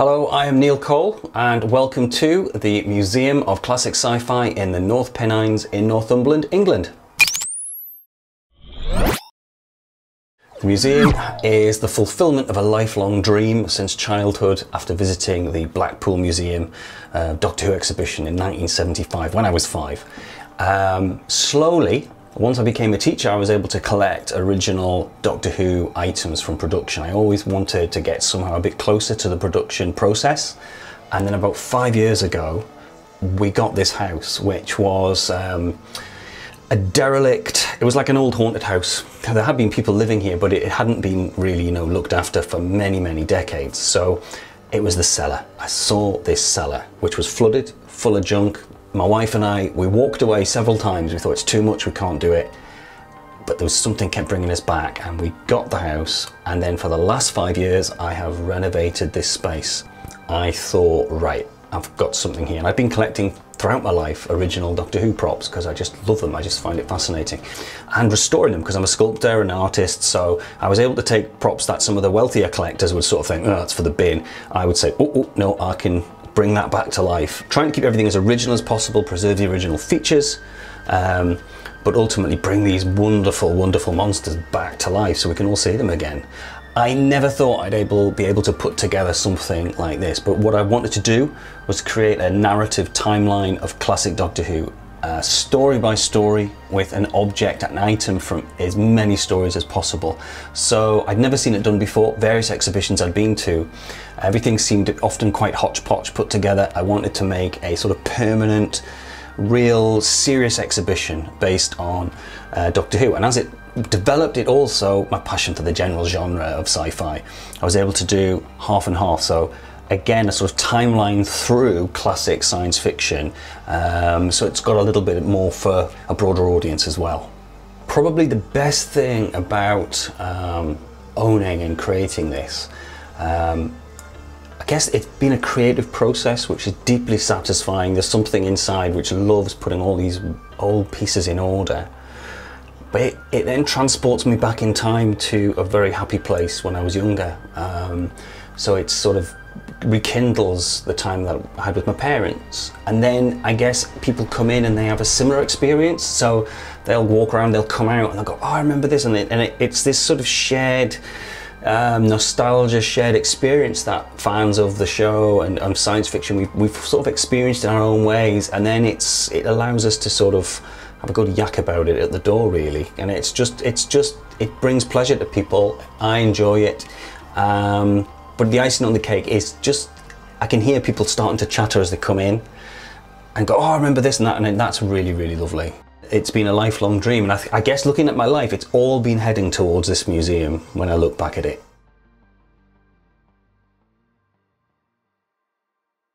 Hello, I am Neil Cole and welcome to the Museum of Classic Sci-Fi in the North Pennines in Northumberland, England. The museum is the fulfilment of a lifelong dream since childhood after visiting the Blackpool Museum uh, Doctor Who exhibition in 1975 when I was five. Um, slowly, once I became a teacher, I was able to collect original Doctor Who items from production. I always wanted to get somehow a bit closer to the production process. And then about five years ago, we got this house, which was um, a derelict, it was like an old haunted house. There had been people living here, but it hadn't been really, you know, looked after for many, many decades. So it was the cellar. I saw this cellar, which was flooded, full of junk, my wife and I, we walked away several times. We thought it's too much, we can't do it. But there was something kept bringing us back and we got the house. And then for the last five years, I have renovated this space. I thought, right, I've got something here. And I've been collecting throughout my life original Doctor Who props because I just love them. I just find it fascinating. And restoring them because I'm a sculptor and an artist. So I was able to take props that some of the wealthier collectors would sort of think, oh, that's for the bin. I would say, oh, oh no, I can bring that back to life. Trying to keep everything as original as possible, preserve the original features, um, but ultimately bring these wonderful, wonderful monsters back to life so we can all see them again. I never thought I'd able, be able to put together something like this, but what I wanted to do was create a narrative timeline of classic Doctor Who uh, story by story with an object, an item from as many stories as possible. So I'd never seen it done before. Various exhibitions I'd been to, everything seemed often quite hodgepodge put together. I wanted to make a sort of permanent, real, serious exhibition based on uh, Doctor Who. And as it developed it also my passion for the general genre of sci-fi. I was able to do half and half. So again a sort of timeline through classic science fiction um, so it's got a little bit more for a broader audience as well. Probably the best thing about um, owning and creating this um, I guess it's been a creative process which is deeply satisfying. There's something inside which loves putting all these old pieces in order. But it, it then transports me back in time to a very happy place when I was younger. Um, so it's sort of rekindles the time that I had with my parents. And then I guess people come in and they have a similar experience. So they'll walk around, they'll come out and they'll go, oh, I remember this. And, it, and it, it's this sort of shared um, nostalgia, shared experience that fans of the show and, and science fiction, we've, we've sort of experienced in our own ways. And then it's it allows us to sort of have a good yak about it at the door really. And it's just, it's just, it brings pleasure to people. I enjoy it. Um, but the icing on the cake is just, I can hear people starting to chatter as they come in and go, oh, I remember this and that, and that's really, really lovely. It's been a lifelong dream, and I, I guess looking at my life, it's all been heading towards this museum when I look back at it.